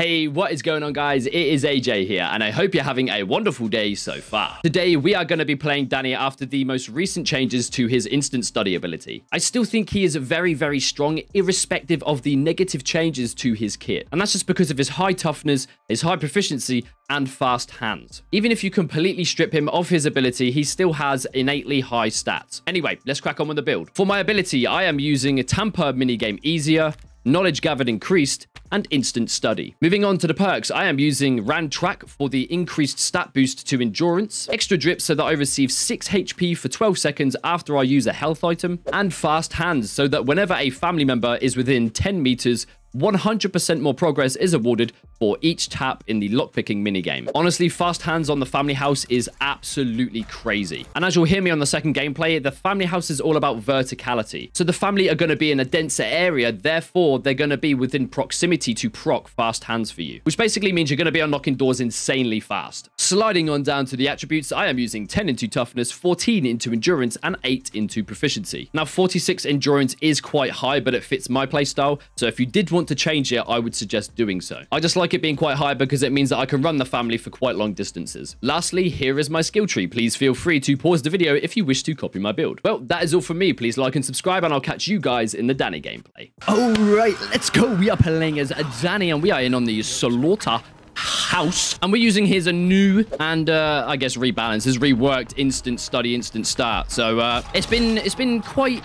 Hey, what is going on guys? It is AJ here and I hope you're having a wonderful day so far. Today we are going to be playing Danny after the most recent changes to his instant study ability. I still think he is very very strong irrespective of the negative changes to his kit and that's just because of his high toughness, his high proficiency and fast hands. Even if you completely strip him of his ability, he still has innately high stats. Anyway, let's crack on with the build. For my ability, I am using a Tamper minigame easier, knowledge gathered increased, and instant study. Moving on to the perks, I am using Ran Track for the increased stat boost to endurance, extra drip so that I receive 6 HP for 12 seconds after I use a health item, and fast hands so that whenever a family member is within 10 meters 100% more progress is awarded for each tap in the lockpicking minigame. Honestly, fast hands on the family house is absolutely crazy. And as you'll hear me on the second gameplay, the family house is all about verticality. So the family are going to be in a denser area, therefore they're going to be within proximity to proc fast hands for you, which basically means you're going to be unlocking doors insanely fast. Sliding on down to the attributes, I am using 10 into toughness, 14 into endurance, and 8 into proficiency. Now, 46 endurance is quite high, but it fits my playstyle, so if you did want want to change it, I would suggest doing so. I just like it being quite high because it means that I can run the family for quite long distances. Lastly, here is my skill tree. Please feel free to pause the video if you wish to copy my build. Well, that is all from me. Please like and subscribe and I'll catch you guys in the Danny gameplay. All right, let's go. We are playing as Danny and we are in on the Slaughter house and we're using his a new and uh i guess rebalance his reworked instant study instant start so uh it's been it's been quite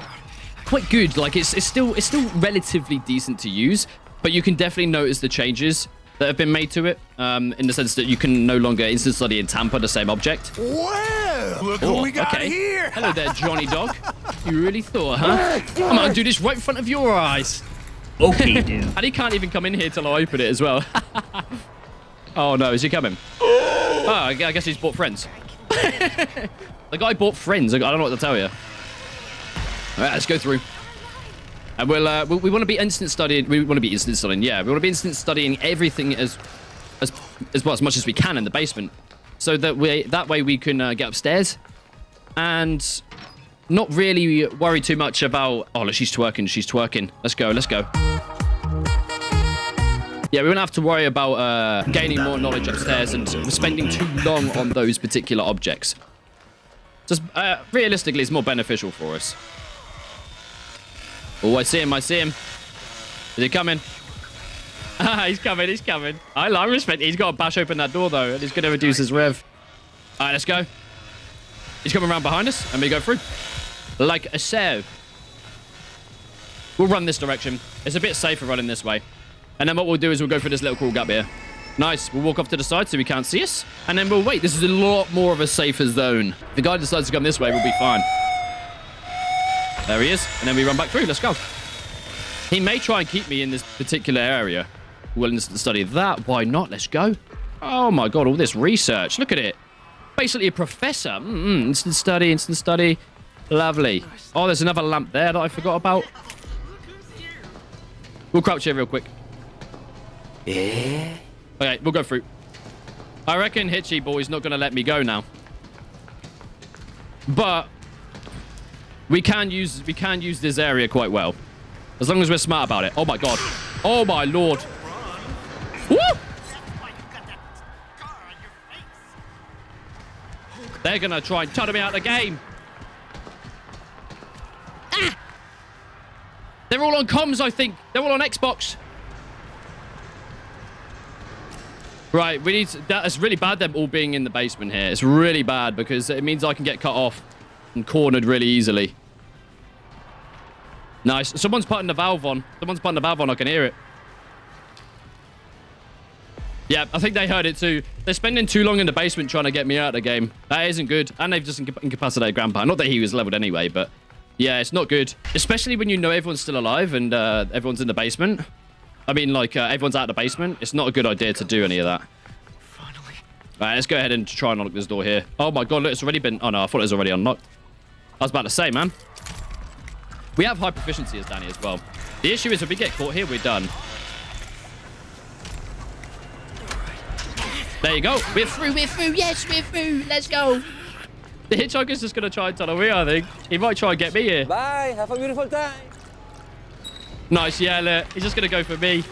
quite good. Like it's it's still it's still relatively decent to use, but you can definitely notice the changes that have been made to it. Um, in the sense that you can no longer instant study and tamper the same object. Well, look oh, we got okay. here. Hello there, Johnny Dog. You really thought, huh? I'm gonna do this right in front of your eyes. Okay, dude. and he can't even come in here till I open it as well. oh no, is he coming? oh, I guess he's bought friends. the guy bought friends. I don't know what to tell you. All right, let's go through. And we'll, uh, we, we want to be instant studying. We want to be instant studying. Yeah, we want to be instant studying everything as, as, as well as much as we can in the basement, so that we that way we can uh, get upstairs, and not really worry too much about. Oh, look, she's twerking. She's twerking. Let's go. Let's go. Yeah, we won't have to worry about uh, gaining more knowledge upstairs and spending too long on those particular objects. Just uh, realistically, it's more beneficial for us. Oh, I see him. I see him. Is he coming? Ah, he's coming. He's coming. I, I respect. He's got to bash open that door, though, and he's going to reduce his rev. All right, let's go. He's coming around behind us, and we go through. Like a so. We'll run this direction. It's a bit safer running this way. And then what we'll do is we'll go for this little cool gap here. Nice. We'll walk off to the side so he can't see us. And then we'll wait. This is a lot more of a safer zone. If the guy decides to come this way, we'll be fine. There he is. And then we run back through. Let's go. He may try and keep me in this particular area. Willingness to study that. Why not? Let's go. Oh my god, all this research. Look at it. Basically a professor. Mm -mm. Instant study, instant study. Lovely. Oh, there's another lamp there that I forgot about. We'll crouch here real quick. Yeah. Okay, we'll go through. I reckon Hitchy Boy's not going to let me go now. But we can use we can use this area quite well. As long as we're smart about it. Oh my god. Oh my lord. Woo! They're gonna try and tunnel me out of the game. Ah! They're all on comms, I think. They're all on Xbox. Right, we need... To, that's really bad, them all being in the basement here. It's really bad because it means I can get cut off and cornered really easily. Nice. Someone's putting the valve on. Someone's putting the valve on. I can hear it. Yeah, I think they heard it too. They're spending too long in the basement trying to get me out of the game. That isn't good. And they've just incapacitated Grandpa. Not that he was leveled anyway, but yeah, it's not good. Especially when you know everyone's still alive and uh, everyone's in the basement. I mean, like, uh, everyone's out of the basement. It's not a good idea to do any of that. Finally. All right, let's go ahead and try and unlock this door here. Oh my god, look, it's already been... Oh no, I thought it was already unlocked. I was about to say, man. We have high proficiency as Danny as well. The issue is if we get caught here, we're done. There you go. We're through, we're through. Yes, we're through. Let's go. The hitchhiker's just going to try and tunnel me, I think. He might try and get me here. Bye. Have a beautiful time. Nice. Yeah, look. He's just going to go for me.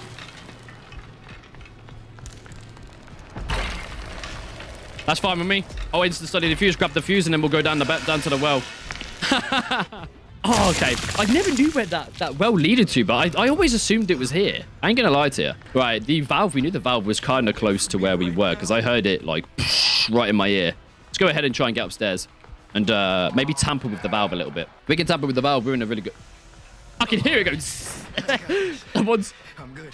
That's fine with me. I'll insta study the fuse, grab the fuse, and then we'll go down the down to the well. oh, okay. I never knew where that, that well leaded to, but I, I always assumed it was here. I ain't gonna lie to you. Right, the valve, we knew the valve was kind of close to where we were, because I heard it, like, right in my ear. Let's go ahead and try and get upstairs. And uh, maybe tamper with the valve a little bit. If we can tamper with the valve, we're in a really good... I can hear it go. someone's,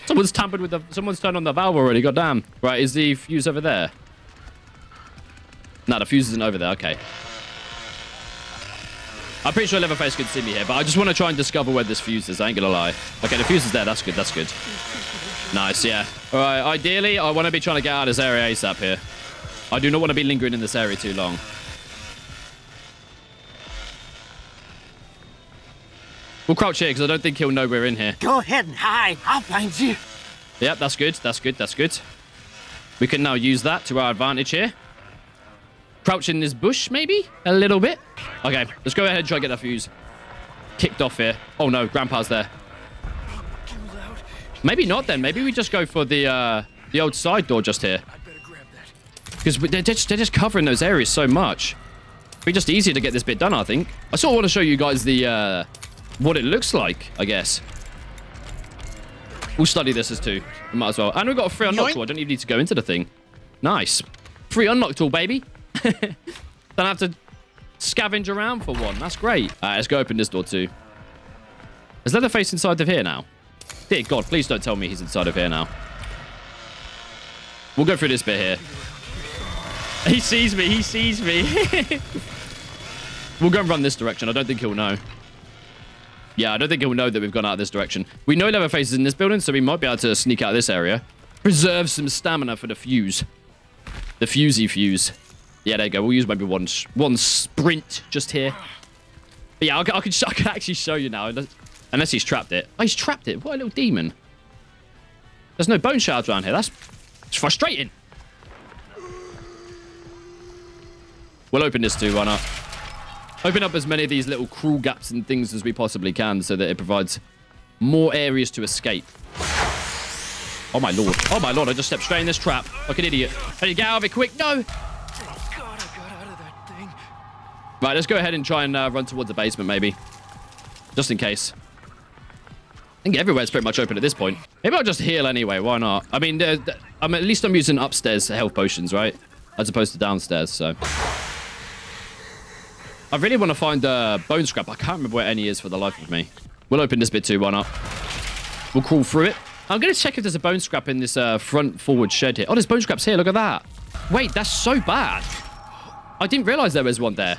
someone's tampered with the... Someone's turned on the valve already, goddamn. Right, is the fuse over there? No, the fuse isn't over there. Okay. I'm pretty sure Leatherface can see me here, but I just want to try and discover where this fuse is. I ain't gonna lie. Okay, the fuse is there. That's good. That's good. Nice, yeah. All right, ideally, I want to be trying to get out of this area ASAP here. I do not want to be lingering in this area too long. We'll crouch here because I don't think he'll know we're in here. Go ahead and hide. I'll find you. Yep, that's good. That's good. That's good. We can now use that to our advantage here. Crouch in this bush, maybe? A little bit. Okay, let's go ahead and try and get that fuse. Kicked off here. Oh, no. Grandpa's there. Maybe not then. Maybe we just go for the uh, the old side door just here. Because they're just, they're just covering those areas so much. It'd be just easier to get this bit done, I think. I sort of want to show you guys the uh, what it looks like, I guess. We'll study this as two. We might as well. And we've got a free unlock tool. I don't even need to go into the thing. Nice. Free unlock tool, baby. Don't have to scavenge around for one. That's great. All right, let's go open this door too. Is Leatherface inside of here now? Dear God, please don't tell me he's inside of here now. We'll go through this bit here. He sees me. He sees me. we'll go and run this direction. I don't think he'll know. Yeah, I don't think he'll know that we've gone out of this direction. We know Leatherface is in this building, so we might be able to sneak out of this area. Preserve some stamina for the fuse. The fusey fuse. Yeah, there you go. We'll use maybe one one sprint just here. But yeah, I, I, can, I can actually show you now. Unless he's trapped it. Oh, he's trapped it. What a little demon. There's no bone shards around here. That's it's frustrating. We'll open this too. Why not? Open up as many of these little crawl gaps and things as we possibly can so that it provides more areas to escape. Oh, my lord. Oh, my lord. I just stepped straight in this trap like an idiot. I need to get out of it quick. No. Right, let's go ahead and try and uh, run towards the basement, maybe. Just in case. I think everywhere's pretty much open at this point. Maybe I'll just heal anyway. Why not? I mean, uh, I'm, at least I'm using upstairs health potions, right? As opposed to downstairs, so... I really want to find a bone scrap. I can't remember where any is for the life of me. We'll open this bit too. Why not? We'll crawl through it. I'm going to check if there's a bone scrap in this uh, front forward shed here. Oh, there's bone scraps here. Look at that. Wait, that's so bad. I didn't realize there was one there.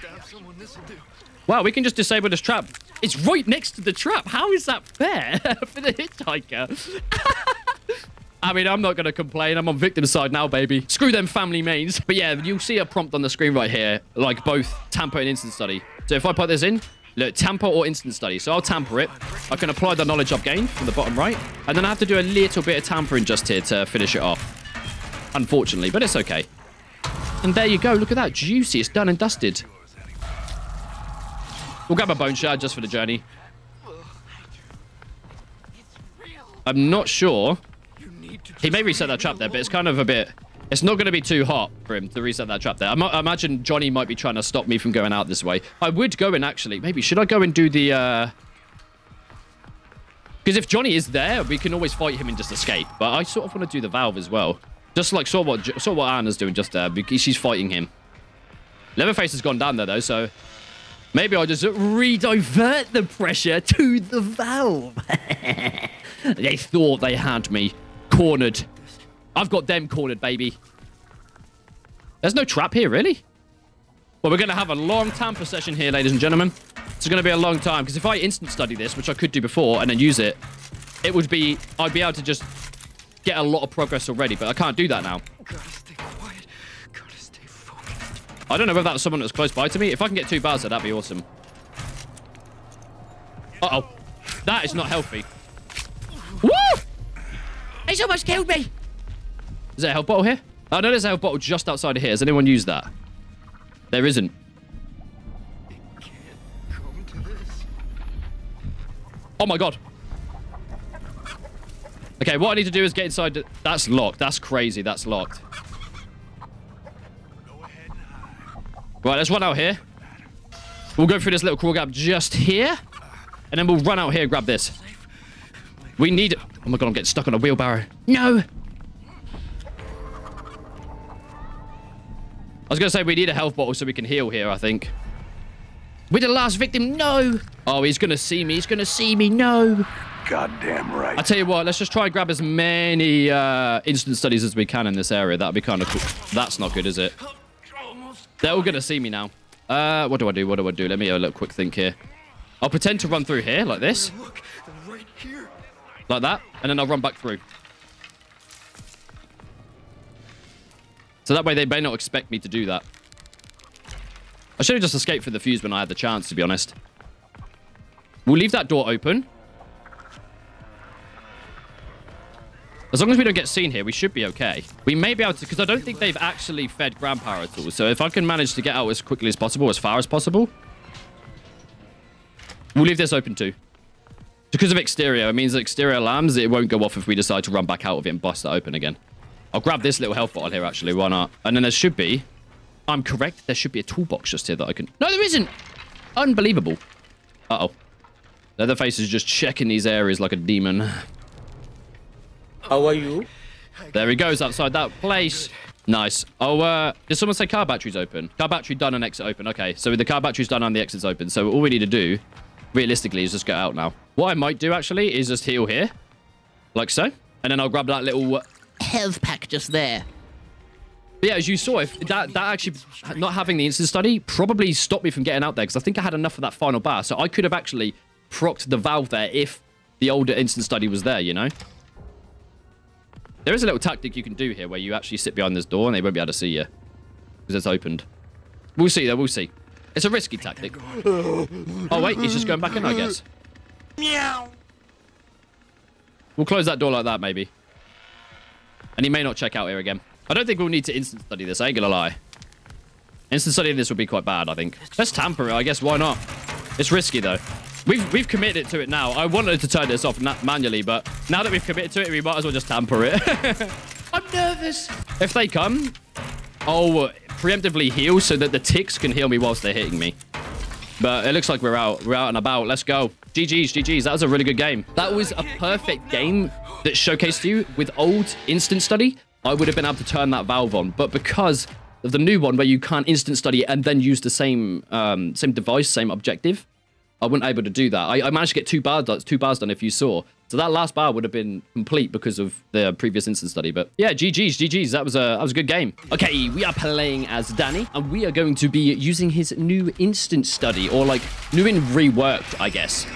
Wow, we can just disable this trap. It's right next to the trap. How is that fair for the hitchhiker? I mean, I'm not going to complain. I'm on victim side now, baby. Screw them family mains. But yeah, you'll see a prompt on the screen right here, like both tamper and instant study. So if I put this in, look, tamper or instant study. So I'll tamper it. I can apply the knowledge I've gained from the bottom right. And then I have to do a little bit of tampering just here to finish it off. Unfortunately, but it's okay. And there you go. Look at that. Juicy. It's done and dusted. We'll grab a bone shard just for the journey. I'm not sure he may reset that trap there, but it's kind of a bit... It's not going to be too hot for him to reset that trap there. I, I, imagine Johnny might be trying to stop me from going out this way. I would go in, actually. Maybe, should I go and do the... Uh... Because if Johnny is there, we can always fight him and just escape. But I sort of want to do the valve as well. Just like saw what, saw what Ana's doing just there. Because she's fighting him. Leatherface has gone down there, though, so... Maybe I'll just re-divert the pressure to the valve. they thought they had me cornered. I've got them cornered, baby. There's no trap here, really? Well, we're going to have a long tamper session here, ladies and gentlemen. It's going to be a long time, because if I instant study this, which I could do before, and then use it, it would be... I'd be able to just get a lot of progress already, but I can't do that now. I don't know whether that's someone that's close by to me. If I can get two bars, that'd be awesome. Uh-oh. That is not healthy. Woo! He's almost killed me. Is there a health bottle here? Oh, no, there's a health bottle just outside of here. Has anyone used that? There isn't. Oh, my God. Okay, what I need to do is get inside... That's locked. That's crazy. That's locked. Right, let's run out here. We'll go through this little crawl gap just here. And then we'll run out here and grab this. We need... Oh my god, I'm getting stuck on a wheelbarrow. No! I was going to say we need a health bottle so we can heal here, I think. We're the last victim. No! Oh, he's going to see me. He's going to see me. No! Goddamn right. I tell you what, let's just try and grab as many uh, instant studies as we can in this area. That'd be kind of cool. That's not good, is it? They're all going to see me now. Uh, what do I do? What do I do? Let me have a little quick think here. I'll pretend to run through here like this. Like that. And then I'll run back through. So that way they may not expect me to do that. I should have just escaped for the fuse when I had the chance, to be honest. We'll leave that door open. As long as we don't get seen here, we should be okay. We may be able to, because I don't think they've actually fed Grandpa at all. So if I can manage to get out as quickly as possible, as far as possible, we'll leave this open too. Because of exterior, it means exterior alarms, it won't go off if we decide to run back out of it and bust it open again. I'll grab this little health bottle here, actually. Why not? And then there should be... I'm correct. There should be a toolbox just here that I can... No, there isn't! Unbelievable. Uh-oh. Leatherface is just checking these areas like a demon. How are you? There he goes outside that place. Nice. Oh, uh, did someone say car battery's open? Car battery done and exit open. Okay, so the car battery's done and the exit's open. So all we need to do, realistically, is just get out now. What I might do, actually, is just heal here. Like so. And then I'll grab that little health pack just there. But yeah, as you saw, if that, that actually, not having the instant study probably stopped me from getting out there because I think I had enough of that final bar. So I could have actually procced the valve there if the older instant study was there, you know? There is a little tactic you can do here where you actually sit behind this door and they won't be able to see you. Because it's opened. We'll see though, we'll see. It's a risky tactic. Oh wait, he's just going back in, I guess. Meow. We'll close that door like that, maybe. And he may not check out here again. I don't think we'll need to instant study this, I ain't gonna lie. Instant studying this would be quite bad, I think. Let's tamper it, I guess, why not? It's risky, though. We've we've committed to it now. I wanted to turn this off manually, but now that we've committed to it, we might as well just tamper it. I'm nervous. If they come, I'll preemptively heal so that the ticks can heal me whilst they're hitting me. But it looks like we're out. We're out and about. Let's go. GG's, GG's. That was a really good game. That was a perfect game that showcased you with old instant study. I would have been able to turn that valve on. But because of the new one where you can't instant study and then use the same um, same device, same objective, I wasn't able to do that. I, I, managed to get two bars, done, two bars done if you saw. So that last bar would have been complete because of the previous instant study. But yeah, GG's, GG's. That was a that was a good game. Okay, we are playing as Danny, and we are going to be using his new instant study, or like new and reworked, I guess.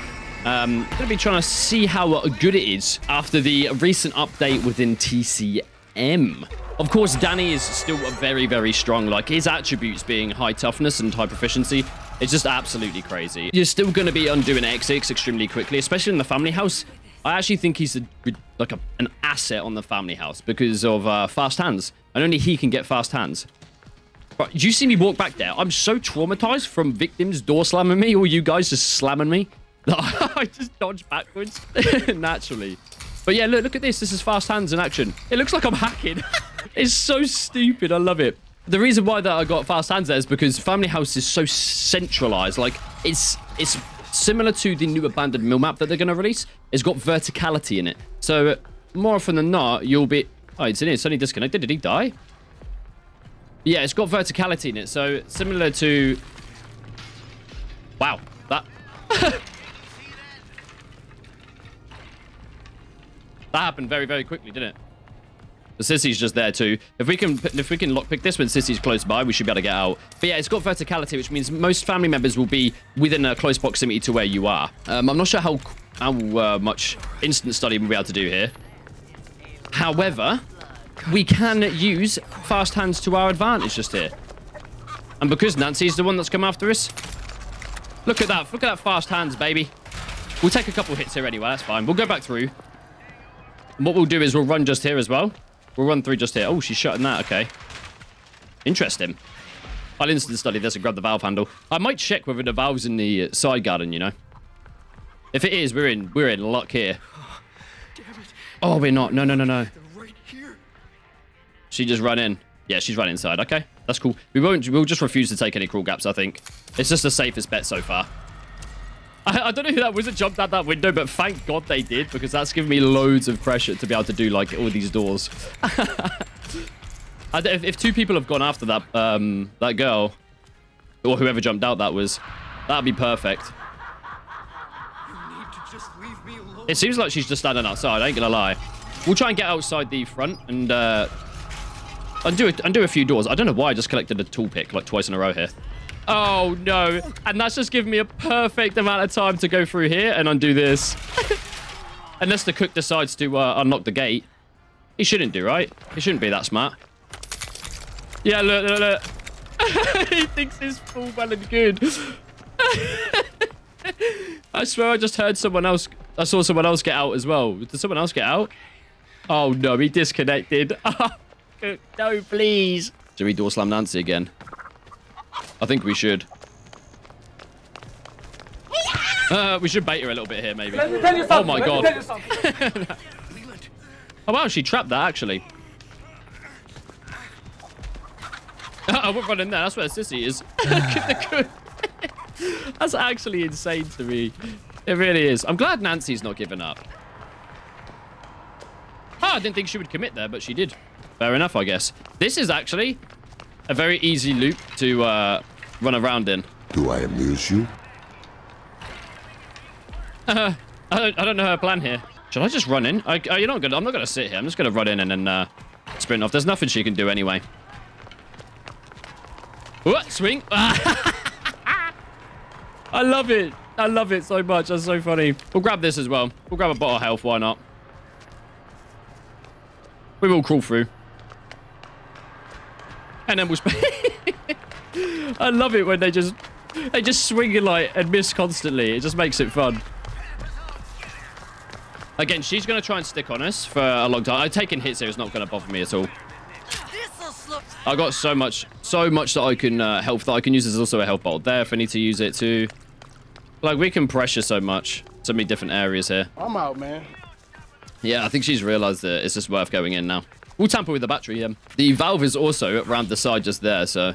Um, to be trying to see how good it is after the recent update within TCM. Of course, Danny is still very, very strong. Like his attributes being high toughness and high proficiency it's just absolutely crazy. You're still going to be undoing X6 extremely quickly, especially in the family house. I actually think he's a, like a, an asset on the family house because of uh, fast hands. And only he can get fast hands. But you see me walk back there? I'm so traumatized from victims door slamming me or you guys just slamming me. I just dodge backwards naturally. But yeah, look, look at this. This is fast hands in action. It looks like I'm hacking. it's so stupid. I love it. The reason why that I got fast hands there is because Family House is so centralized. Like, it's it's similar to the new abandoned mill map that they're going to release. It's got verticality in it. So, more often than not, you'll be... Oh, it's in it. It's only disconnected. Did he die? Yeah, it's got verticality in it. So, similar to... Wow. That... that happened very, very quickly, didn't it? The Sissy's just there too. If we can if we can lockpick this when Sissy's close by, we should be able to get out. But yeah, it's got verticality, which means most family members will be within a close proximity to where you are. Um, I'm not sure how how uh, much instant study we'll be able to do here. However, we can use fast hands to our advantage just here. And because Nancy's the one that's come after us, look at that. Look at that fast hands, baby. We'll take a couple hits here anyway. That's fine. We'll go back through. And what we'll do is we'll run just here as well. We'll run through just here. Oh, she's shutting that. Okay. Interesting. I'll instant study this and grab the valve handle. I might check whether the valve's in the uh, side garden, you know. If it is, we're in we're in luck here. Oh, we're not. No, no, no, no. She just run in. Yeah, she's right inside. Okay, that's cool. We won't. We'll just refuse to take any crawl gaps. I think it's just the safest bet so far. I, I don't know who that was wizard jumped out that window, but thank God they did because that's given me loads of pressure to be able to do like all these doors. I, if, if two people have gone after that um that girl or whoever jumped out, that was that'd be perfect. It seems like she's just standing outside. I ain't gonna lie. We'll try and get outside the front and uh, undo it, undo a few doors. I don't know why I just collected a tool pick like twice in a row here. Oh no! And that's just giving me a perfect amount of time to go through here and undo this. Unless the cook decides to uh, unlock the gate. He shouldn't do, right? He shouldn't be that smart. Yeah, look, look, look. he thinks it's full well and good. I swear I just heard someone else. I saw someone else get out as well. Did someone else get out? Oh no, he disconnected. no, please. Should we door slam Nancy again? I think we should. Uh, we should bait her a little bit here, maybe. Oh my god. oh wow, she trapped that actually. I won't run in there. That's where Sissy is. That's actually insane to me. It really is. I'm glad Nancy's not giving up. Oh, I didn't think she would commit there, but she did. Fair enough, I guess. This is actually a very easy loop to uh, run around in. Do I amuse you? Uh, I, don't, I don't know her plan here. Should I just run in? I, uh, you're not gonna, I'm not going to sit here. I'm just going to run in and then uh, sprint off. There's nothing she can do anyway. What? Swing? I love it. I love it so much. That's so funny. We'll grab this as well. We'll grab a bottle of health. Why not? We will crawl through. And then we'll... I love it when they just... They just swing and like and miss constantly. It just makes it fun. Again, she's going to try and stick on us for a long time. I taking hits here is not going to bother me at all. I got so much, so much that I can uh, health that I can use. There's also a health bottle there if I need to use it too. Like we can pressure so much, so many different areas here. I'm out, man. Yeah, I think she's realized that it's just worth going in now. We'll tamper with the battery. Um, the valve is also around the side just there, so.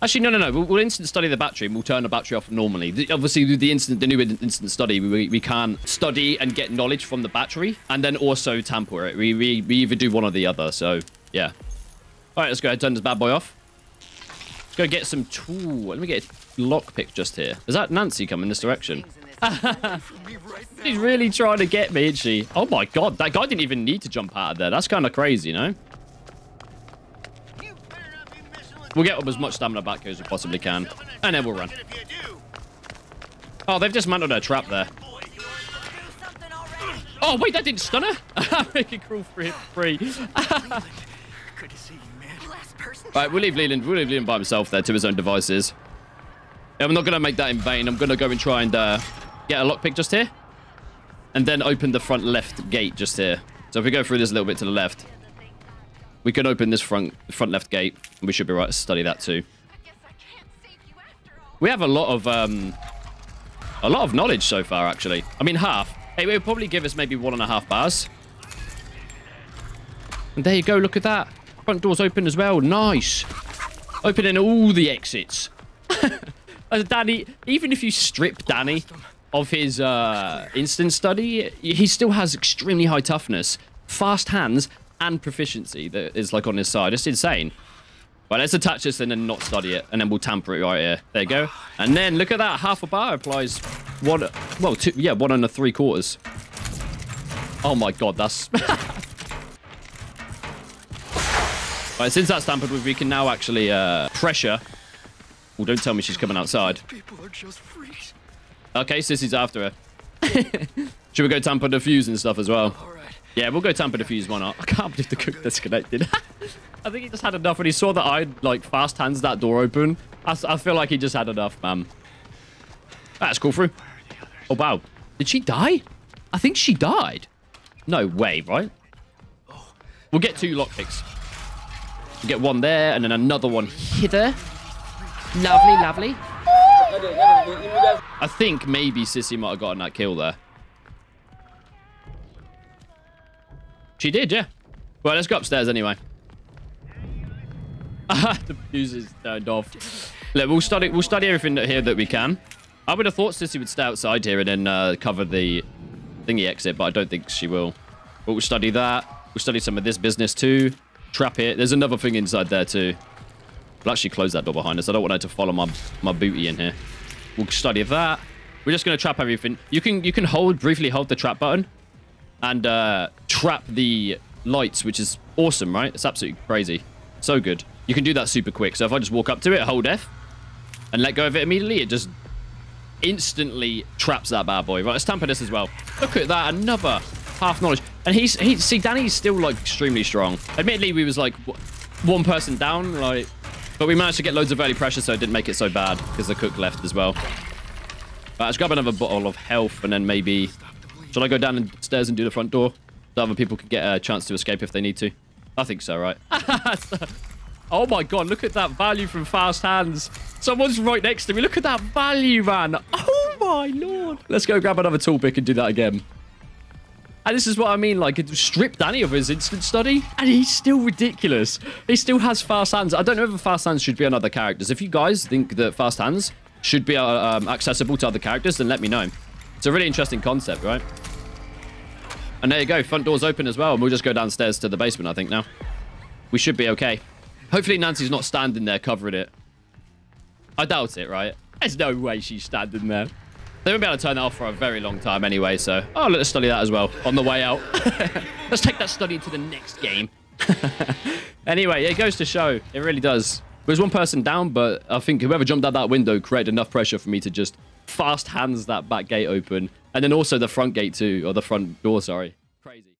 Actually, no, no, no. We'll, instant study the battery and we'll turn the battery off normally. The, obviously, with the instant, the new instant study, we, we can study and get knowledge from the battery and then also tamper it. We, we, we either do one or the other, so yeah. All right, let's go ahead turn this bad boy off. Let's go get some tool. Let me get a lockpick just here. Is that Nancy coming this direction? She's really trying to get me, isn't she? Oh my god, that guy didn't even need to jump out of there. That's kind of crazy, you know? We'll get up as much stamina back as we possibly can. And then we'll run. Oh, they've dismantled her trap there. Oh, wait, that didn't stun her? Make it crawl free. free. Right, we'll leave Leland. We'll leave Leland by himself there to his own devices. I'm not going to make that in vain. I'm going to go and try and uh, get a lockpick just here. And then open the front left gate just here. So if we go through this a little bit to the left, we can open this front front left gate. We should be right to study that too. We have a lot of um, a lot of knowledge so far, actually. I mean, half. Hey, it will probably give us maybe one and a half bars. And there you go. Look at that. Front door's open as well. Nice. Opening all the exits. As Danny, even if you strip Danny of his uh, instant study, he still has extremely high toughness, fast hands, and proficiency that is like on his side. It's insane. Right, let's attach this and then not study it, and then we'll tamper it right here. There you go. And then look at that, half a bar applies one, well, two, yeah, one and a three quarters. Oh my god, that's... right, since that's tampered with, we can now actually uh, pressure. Well, don't tell me she's coming outside. People are just freaks. Okay, Sissy's after her. Should we go tamper the fuse and stuff as well? Yeah, we'll go tamper the fuse. Why not? I can't believe the cook disconnected. I think he just had enough when he saw that I like fast hands that door open. I, I feel like he just had enough, man. That's cool through. Oh wow, did she die? I think she died. No way, right? We'll get two lockpicks. We'll get one there and then another one hither. Lovely, lovely. I think maybe Sissy might have gotten that kill there. She did, yeah. Well, let's go upstairs anyway. the fuse is turned off. Look, we'll study. We'll study everything here that we can. I would have thought Sissy would stay outside here and then uh, cover the thingy exit, but I don't think she will. But we'll study that. We'll study some of this business too. Trap it. There's another thing inside there too. We'll actually close that door behind us. I don't want her to follow my my booty in here. We'll study that. We're just gonna trap everything. You can you can hold briefly hold the trap button and uh, trap the lights, which is awesome, right? It's absolutely crazy. So good. You can do that super quick. So if I just walk up to it, hold F, and let go of it immediately, it just instantly traps that bad boy. Right, let's tamper this as well. Look at that, another half knowledge. And he's, he, see, Danny's still, like, extremely strong. Admittedly, we was, like, one person down, like, but we managed to get loads of early pressure, so it didn't make it so bad, because the cook left as well. Right, let's grab another bottle of health, and then maybe... Shall I go downstairs and stairs and do the front door? So other people can get a chance to escape if they need to. I think so, right? oh my god, look at that value from Fast Hands. Someone's right next to me. Look at that value, man. Oh my lord. Let's go grab another tool pick and do that again. And this is what I mean, like, it stripped Danny of his instant study, and he's still ridiculous. He still has fast hands. I don't know if fast hands should be on other characters. If you guys think that fast hands should be uh, um, accessible to other characters, then let me know. It's a really interesting concept, right? And there you go. Front door's open as well, and we'll just go downstairs to the basement, I think, now. We should be okay. Hopefully Nancy's not standing there covering it. I doubt it, right? There's no way she's standing there. They won't be able to turn that off for a very long time anyway, so... Oh, let's study that as well on the way out. let's take that study to the next game. anyway, it goes to show. It really does. There's one person down, but I think whoever jumped out that window created enough pressure for me to just fast hands that back gate open. And then also the front gate too, or the front door, sorry. Crazy.